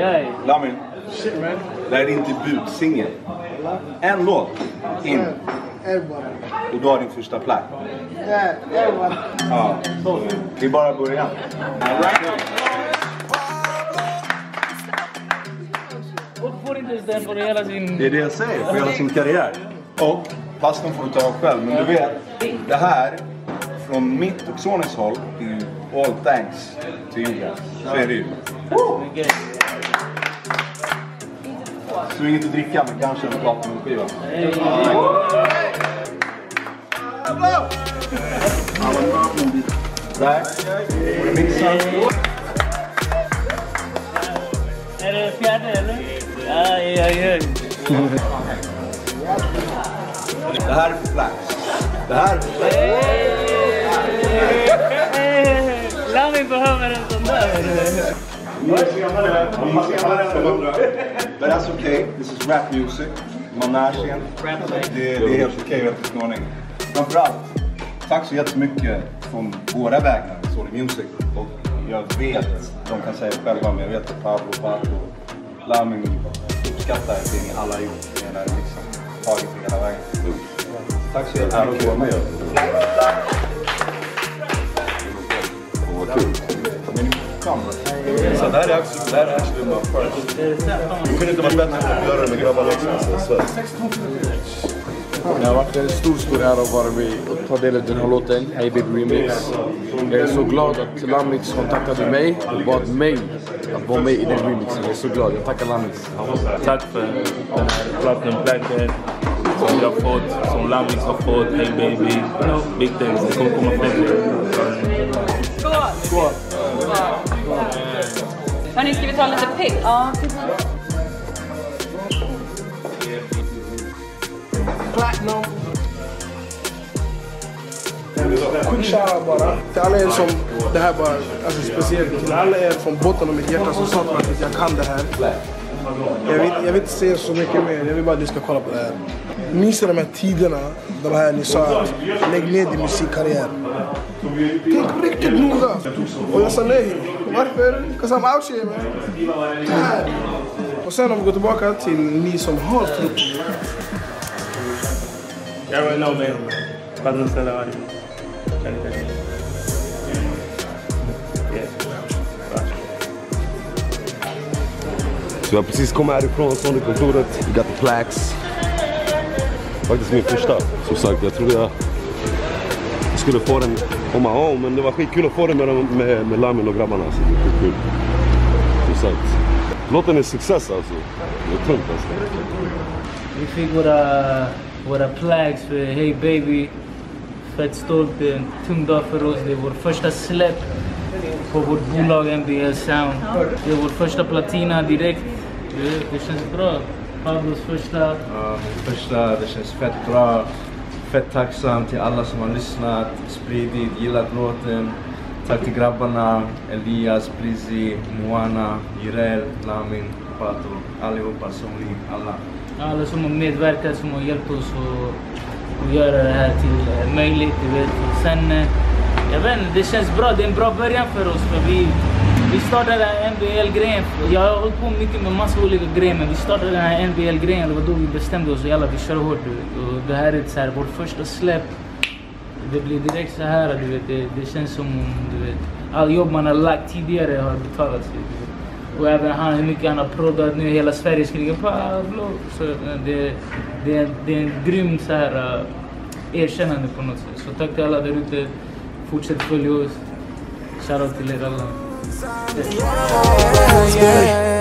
aj, aj. Lamin, Shit man. det här är din debutsingel. En låt in Everybody. och du har din första platt. Yeah, everybody. Ja. Det är bara början. Och får inte ens den för hela sin... Det är det jag säger, för hela sin karriär. Och passen får du ta själv, men du vet, det här från mitt och Sonys håll är ju all thanks to you guys. Så är det ju. Så inget att dricka, men kanske en platinumskiva. Där. Mixar. Är det fjärde eller? Aj, aj, aj. Det här är för flax. Det här är för flax. Lamin behöver en sån där. But that's okay. This is rap music. Sig. Det, det är helt okej efter snorning. Framförallt, tack så jättemycket från våra vägnar, Sony Music. Och jag vet, de kan säga det själva, men jag vet att Pablo, Pablo, Lamin uppskattar det ni alla har gjort. Ni har liksom tagit det hela vägen. Tack så jättemycket. vara med. Vad kul. Så det här är actually, det här är actually my first. Det kunde inte vara bättre att göra det med grabbarna också. Så. Det har varit en stor, stor ära att vara med och ta del av den här låten, Hey Baby Remix. Jag är så glad att Lamix kontaktade mig och bad mig att vara med i den remixen. Jag är så glad. Jag tackar Lamix. Tack för den här platinumplatten som vi har fått, som Lamix har fått. Hey baby, big things. Det kommer komma fler. Hörni, ska vi ta lite pick? Ja, Platinum. Quick shoutout bara till alla er som det här bara, alltså speciellt till alla er från botten av mitt hjärta som sa till mig att jag kan det här. Jag vill, jag vill inte säga så mycket mer, jag vill bara att ni ska kolla på det här. Minns ni de här tiderna, de här ni sa att lägg ner din musikkarriär. Tänk riktigt noga. Och jag sa nej. Varför? 'Cause I'm out here man. Och sen om vi går tillbaka till ni som har trott på mig. Jag varje. Så jag har precis kommit härifrån Sony-kontoret. We got the plaques. Faktiskt min första. Som sagt, jag trodde jag skulle få den on my own. Men det var skitkul att få den med, dem- med, med Lamin och grabbarna. Så det är skitkul. Sagt. Låten är success alltså. Det är tungt alltså. Vi fick våra, våra flags för Hey Baby. Fett stolt, det är en tung dag för oss. Det är vår första släpp på vårt bolag NBL Sound. Det är vår första platina direkt. Det, det känns bra. Pablos första. Ja, första, det känns fett bra. Fett tacksam till alla som har lyssnat, spridit, gillat låten. Tack till grabbarna, Elias, Prizi, Moana, Jireel, Lamin, Pato, allihopa, Sony, alla. Alla som har medverkat, som har hjälpt oss att, att göra det här till eh, möjligt. Du vet. Sen, jag vet inte, det känns bra. Det är en bra början för oss. För vi, vi startade NBL-grejen. Jag har hållit på mycket med massa olika grejer, men vi startade den här NBL-grejen. Det var då vi bestämde oss. Jalla, vi kör hårt. Du vet. Och det här är så här, vårt första släpp. Det blir direkt så här, du vet. Det, det känns som om, du vet, all jobb man har lagt tidigare har betalat sig. Och även han, hur mycket han har proddat nu, hela Sverige skriker Pablo. Så eh, det, det, är, det är en grym så här, eh, erkännande på något sätt. Så tack till alla där ute. Fortsätt följa oss. Shoutout till er alla. Yeah.